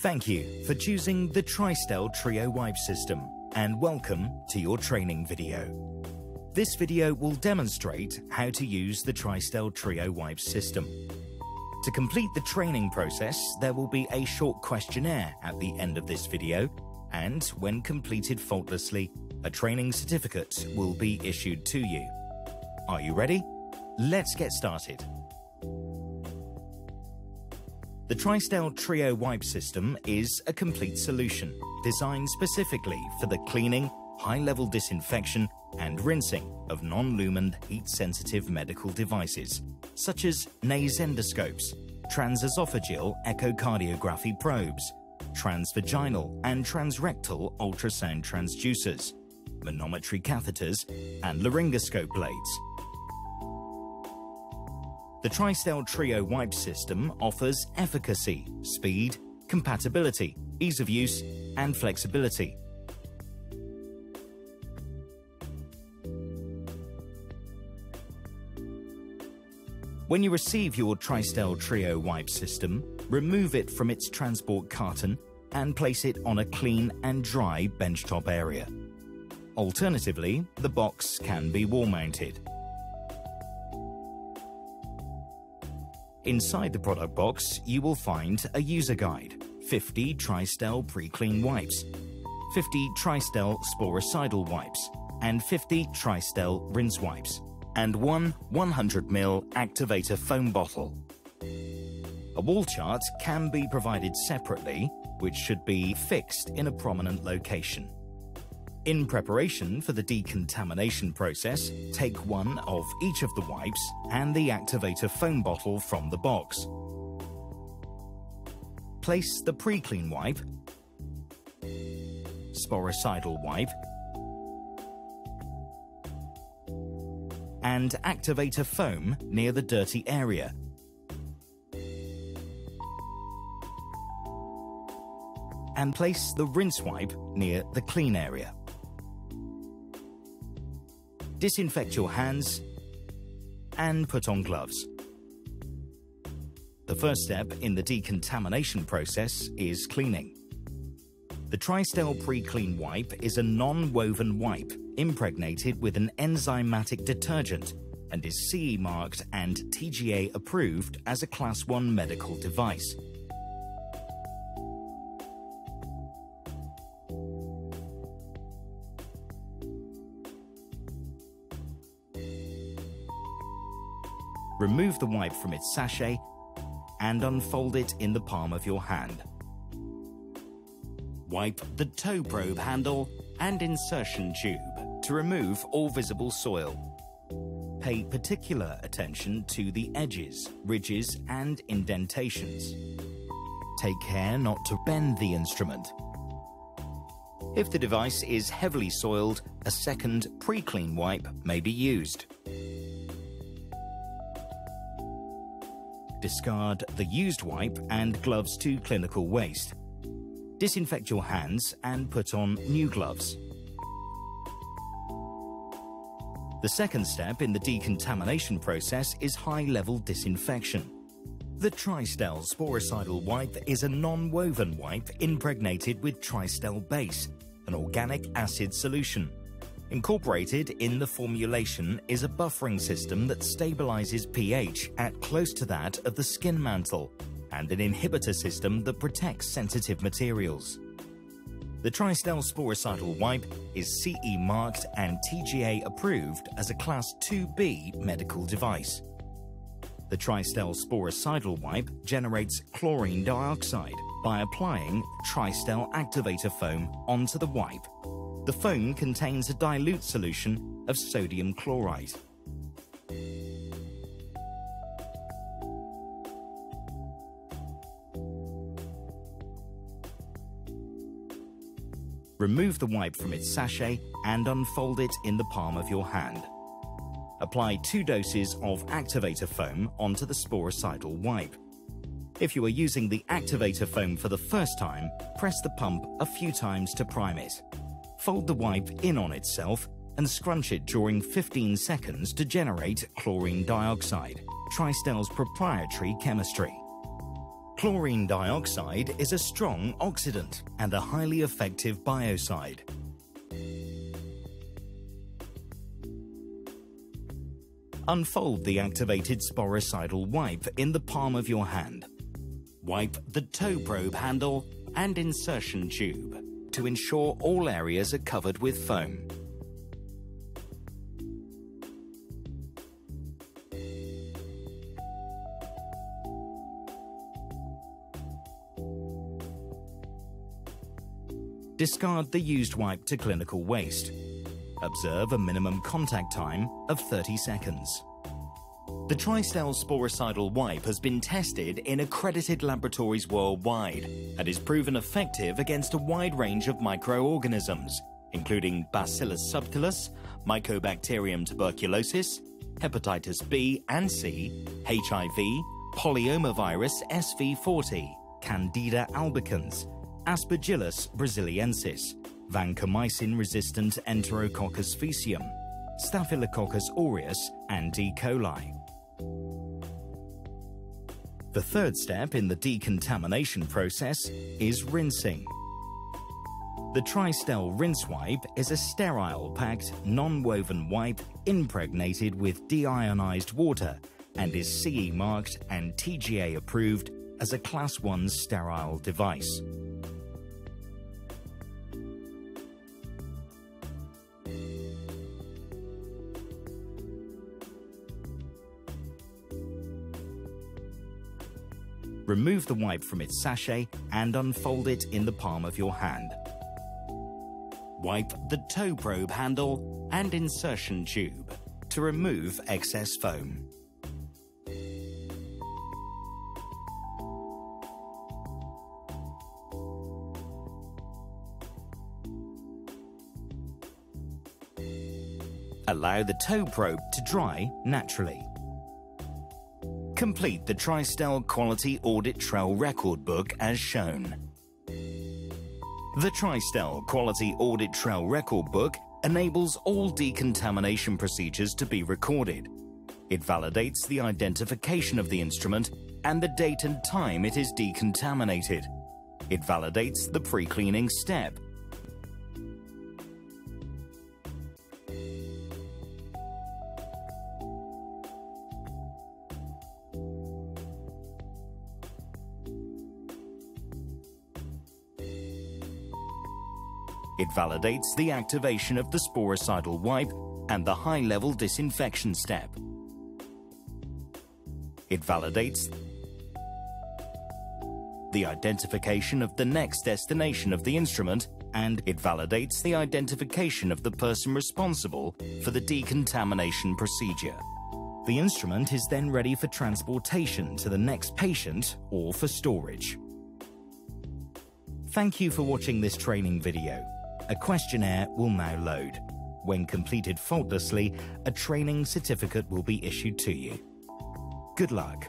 Thank you for choosing the Tristel Trio wipe system and welcome to your training video. This video will demonstrate how to use the Tristel Trio wipe system. To complete the training process, there will be a short questionnaire at the end of this video and when completed faultlessly, a training certificate will be issued to you. Are you ready? Let's get started. The Tristel Trio wipe system is a complete solution designed specifically for the cleaning, high-level disinfection and rinsing of non-lumen heat-sensitive medical devices, such as nasendoscopes, transesophageal echocardiography probes, transvaginal and transrectal ultrasound transducers, manometry catheters, and laryngoscope blades. The Tristel Trio wipe system offers efficacy, speed, compatibility, ease of use, and flexibility. When you receive your Tristel Trio wipe system, remove it from its transport carton and place it on a clean and dry benchtop area. Alternatively, the box can be wall mounted. Inside the product box, you will find a user guide, 50 Tristel pre-clean wipes, 50 Tristel sporicidal wipes, and 50 Tristel rinse wipes, and one 100ml activator foam bottle. A wall chart can be provided separately, which should be fixed in a prominent location. In preparation for the decontamination process, take one of each of the wipes and the activator foam bottle from the box. Place the pre-clean wipe, sporicidal wipe, and activator foam near the dirty area. And place the rinse wipe near the clean area. Disinfect your hands and put on gloves. The first step in the decontamination process is cleaning. The Tristel Pre-Clean Wipe is a non-woven wipe impregnated with an enzymatic detergent and is CE marked and TGA approved as a Class 1 medical device. Remove the wipe from its sachet and unfold it in the palm of your hand. Wipe the TOE probe handle and insertion tube to remove all visible soil. Pay particular attention to the edges, ridges and indentations. Take care not to bend the instrument. If the device is heavily soiled, a second pre-clean wipe may be used. Discard the used wipe and gloves to clinical waste. Disinfect your hands and put on new gloves. The second step in the decontamination process is high-level disinfection. The Tristel Sporicidal Wipe is a non-woven wipe impregnated with Tristel base, an organic acid solution. Incorporated in the formulation is a buffering system that stabilizes pH at close to that of the skin mantle and an inhibitor system that protects sensitive materials. The Tristel Sporicidal Wipe is CE marked and TGA approved as a Class 2B medical device. The Tristel Sporicidal Wipe generates chlorine dioxide by applying Tristel activator foam onto the wipe the foam contains a dilute solution of sodium chloride. Remove the wipe from its sachet and unfold it in the palm of your hand. Apply two doses of activator foam onto the sporicidal wipe. If you are using the activator foam for the first time, press the pump a few times to prime it. Fold the wipe in on itself and scrunch it during 15 seconds to generate chlorine dioxide, Tristel's proprietary chemistry. Chlorine dioxide is a strong oxidant and a highly effective biocide. Unfold the activated sporicidal wipe in the palm of your hand. Wipe the TOE probe handle and insertion tube to ensure all areas are covered with foam. Discard the used wipe to clinical waste. Observe a minimum contact time of 30 seconds. The Tristel sporicidal wipe has been tested in accredited laboratories worldwide and is proven effective against a wide range of microorganisms, including Bacillus subtilis, Mycobacterium tuberculosis, hepatitis B and C, HIV, polyomavirus SV40, Candida albicans, Aspergillus brasiliensis, vancomycin-resistant Enterococcus faecium, Staphylococcus aureus, and E. coli. The third step in the decontamination process is rinsing. The Tristel rinse wipe is a sterile packed, non-woven wipe impregnated with deionized water and is CE marked and TGA approved as a Class 1 sterile device. Remove the wipe from its sachet and unfold it in the palm of your hand. Wipe the TOE probe handle and insertion tube to remove excess foam. Allow the TOE probe to dry naturally. Complete the Tristel Quality Audit Trail Record Book as shown. The Tristel Quality Audit Trail Record Book enables all decontamination procedures to be recorded. It validates the identification of the instrument and the date and time it is decontaminated. It validates the pre-cleaning step It validates the activation of the sporicidal wipe and the high-level disinfection step. It validates the identification of the next destination of the instrument and it validates the identification of the person responsible for the decontamination procedure. The instrument is then ready for transportation to the next patient or for storage. Thank you for watching this training video. A questionnaire will now load. When completed faultlessly, a training certificate will be issued to you. Good luck.